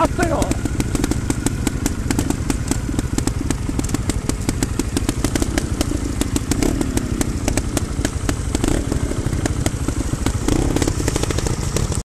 あったよ